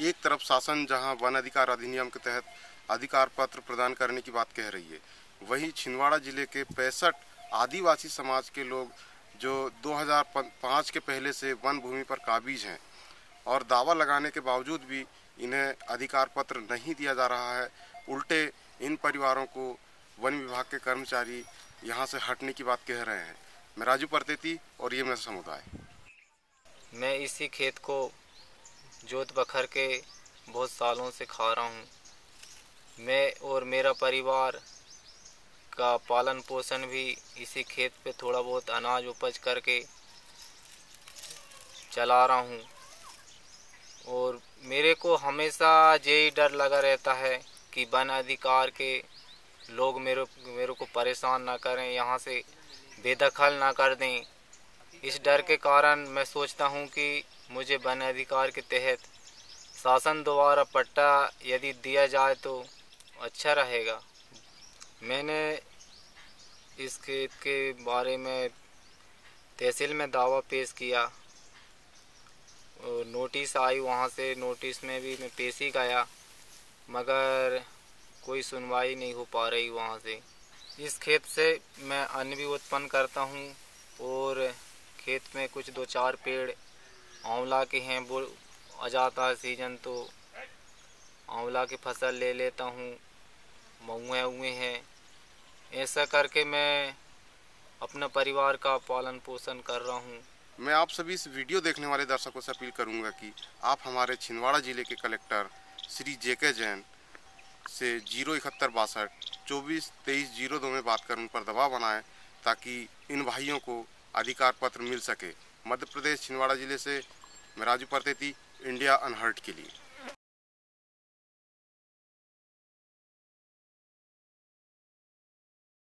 एक तरफ़ शासन जहाँ वन अधिकार अधिनियम के तहत अधिकार पत्र प्रदान करने की बात कह रही है, वहीं छिंदवाड़ा ज़िले के पैंसठ आदिवासी समाज के लोग जो 2005 के पहले से वन भूमि पर काबिज हैं और दावा लगाने के बावजूद भी इन्हें अधिकार पत्र नहीं दिया जा रहा है, उल्टे इन परिवारों को वन विभाग के कर्मचारी यहाँ से हटने की बात कह रहे हैं। मैं राजू परतेती और ये मेरा समुदाय। मैं इसी खेत को जोत बखर के बहुत सालों से खा रहा हूँ। मैं और मेरा परिवार का पालन पोषण भी इसी खेत पे थोड़ा बहुत अनाज उपज करके चला रहा हूँ। और मेरे को हमेशा यही डर लगा रहता है कि वन अधिकार के लोग मेरे मेरे को परेशान ना करें, यहाँ से बेदखल ना कर दें। इस डर के कारण मैं सोचता हूँ कि मुझे वन अधिकार के तहत शासन द्वारा पट्टा यदि दिया जाए तो अच्छा रहेगा। मैंने इस खेत के बारे में तहसील में दावा पेश किया नोटिस आई, वहाँ से नोटिस में भी मैं पेश ही गया, मगर कोई सुनवाई नहीं हो पा रही वहाँ से। इस खेत से मैं अन्न भी उत्पन्न करता हूँ और खेत में कुछ दो चार पेड़ आंवला के हैं, वो आ जाता है सीज़न तो आंवला की फ़सल ले लेता हूँ, महुए हुए हैं। ऐसा करके मैं अपना परिवार का पालन पोषण कर रहा हूँ। मैं आप सभी इस वीडियो देखने वाले दर्शकों से अपील करूँगा कि आप हमारे छिंदवाड़ा ज़िले के कलेक्टर श्री जे के जैन से ज़ीरो इकहत्तर बासठ, चौबीस, तेईस, ज़ीरो दो में बात कर उन पर दबाव बनाएँ, ताकि इन भाइयों को अधिकार पत्र मिल सके। मध्य प्रदेश छिंदवाड़ा ज़िले से मैं राजू परतेती, इंडिया अनहर्ट के लिए।